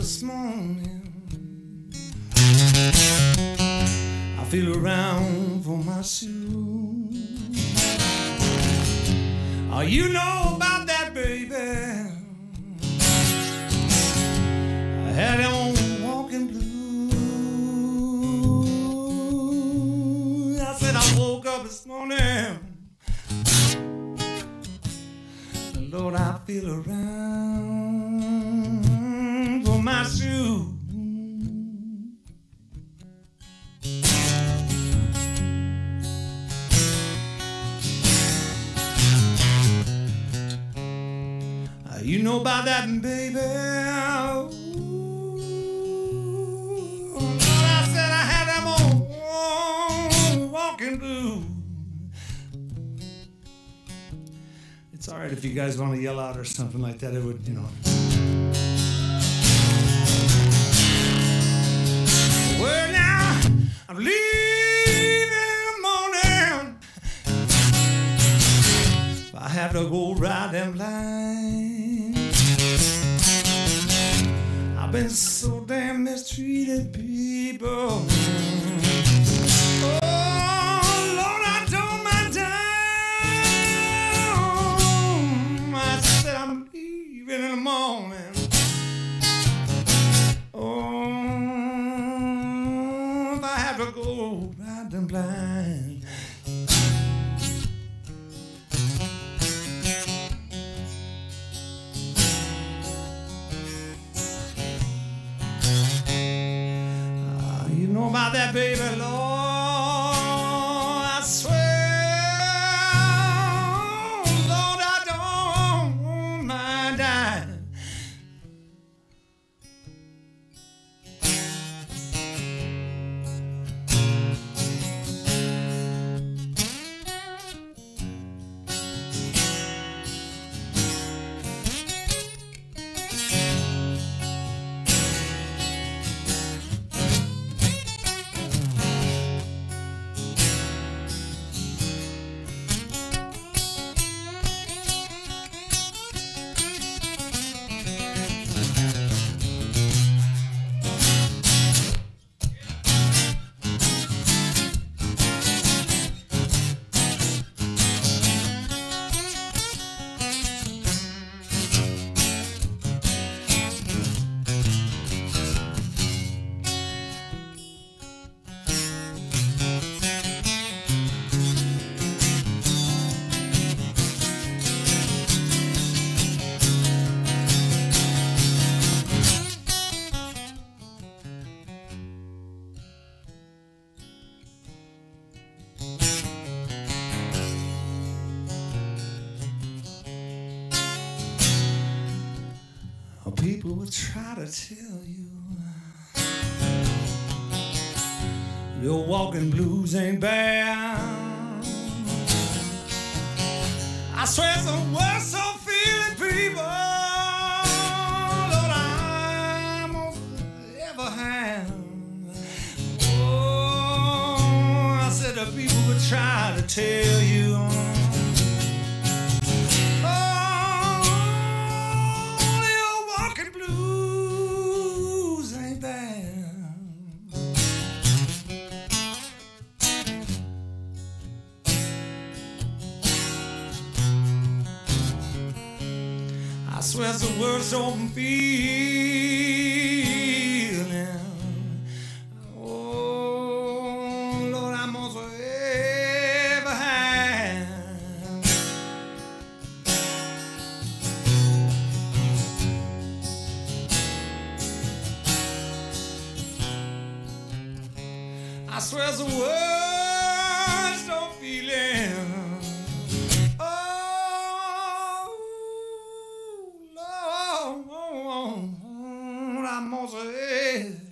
this morning. I feel around for my shoes. Oh, you know about that, baby. I had on walking blue. I said I woke up this morning. Lord, I feel around shoes. Uh, You know about that, baby. Ooh, I said I had them on walking blue. It's all right if you guys want to yell out or something like that. It would, you know. I'm in the morning. If I have to go ride them lines. I've been so damn mistreated, people. If I have to go ride them blind. Ah, you know about that, baby, Lord. People will try to tell you your walking blues ain't bad. I swear the worst of feeling people Lord, I'm ever had. Oh, I said the people would try to tell you. I swear it's the worst open feeling. Oh, Lord, I'm on forever high. I swear it's the worst open feeling. Moses